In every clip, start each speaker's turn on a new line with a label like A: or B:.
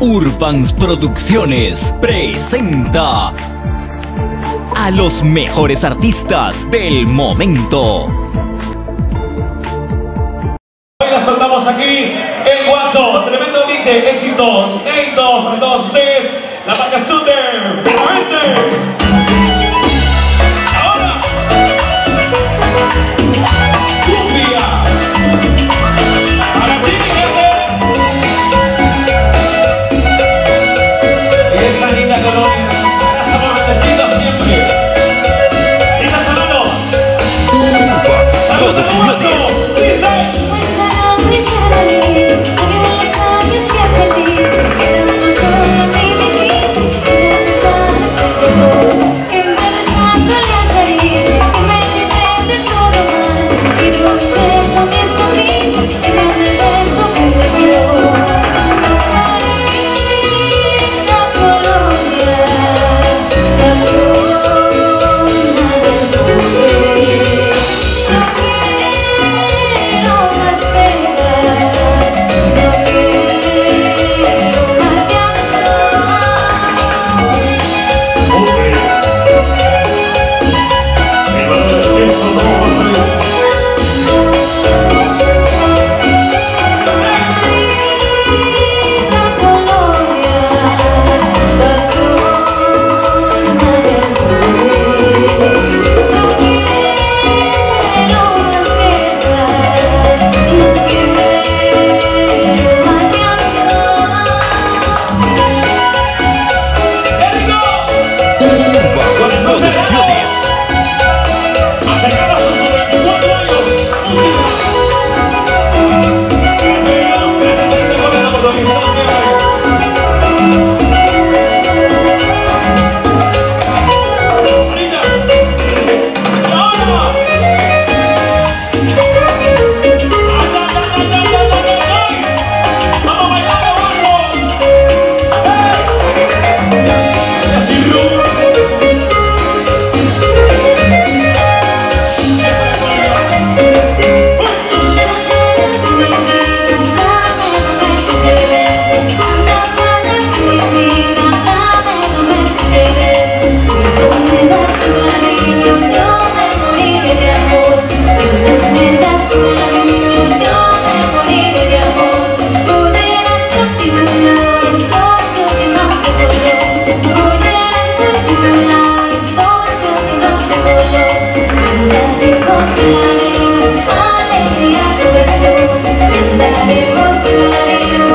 A: Urbans Producciones presenta a los mejores artistas del momento.
B: Hoy la soltamos aquí, el guacho, tremendo beat de éxitos, éxitos para todos ustedes, la marca Sunder, ¡Peramente!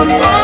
B: Bye.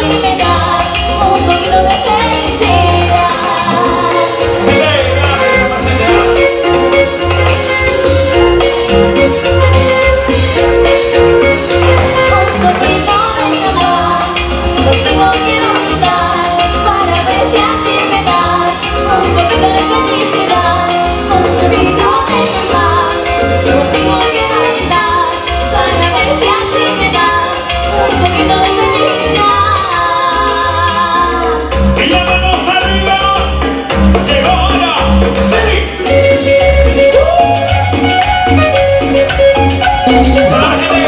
B: see.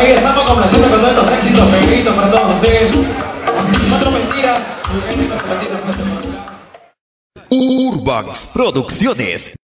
C: Ahí estamos complaciendo con tantos éxitos, pequeñitos para todos ustedes. Cuatro mentiras.
A: Urban Producciones.